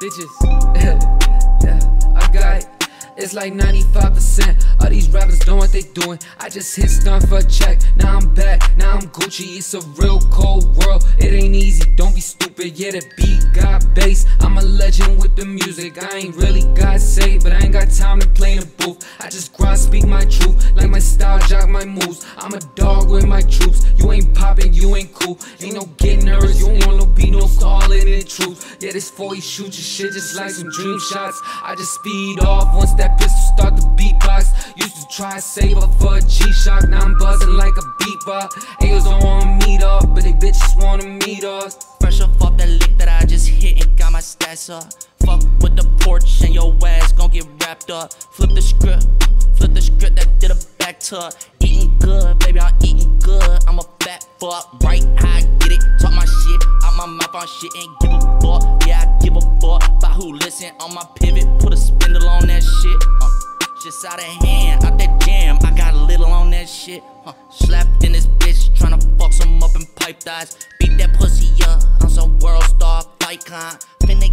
bitches. yeah, I got it. It's like 95% of these rappers know what they doing. I just hit stun for a check. Now I'm back, now I'm Gucci. It's a real cold world. It ain't easy, don't be stupid. Yeah, the beat got bass. I'm legend with the music. I ain't really got saved, but I ain't got time to play in the booth. I just grind, speak my truth, like my style, jock my moves. I'm a dog with my troops, you ain't popping, you ain't cool. Ain't no getting nervous, you don't want no be no calling the truth. Yeah, this 40 shoot your shit just like some dream shots. I just speed off once that pistol start the beatbox. Used to try to save up for a G-Shock, now I'm buzzing like a beatbox. Angels don't wanna meet up, but they bitches wanna stats up. Fuck with the porch and your ass gon' get wrapped up. Flip the script, flip the script that did a back tuck. Eating good, baby, I'm eating good. I'm a fat fuck, right? I get it, talk my shit out my mouth on shit, ain't give a fuck. Yeah, I give a fuck about who listen on my pivot. Put a spindle on that shit. Uh, just out of hand, out that jam, I got a little on that shit. Huh. Slapped in this bitch, tryna fuck some up and pipe thighs. Beat that pussy up on some world star icon.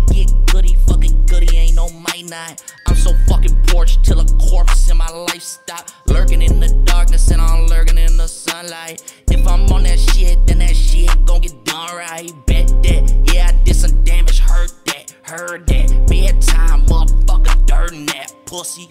Get goody, fucking goody, ain't no my night. I'm so fucking porch till a corpse in my life stop. Lurking in the darkness and I'm lurking in the sunlight. If I'm on that shit, then that shit gon' get done right. Bet that, yeah, I did some damage, heard that, heard that. Bedtime, motherfucker, dirt in that pussy.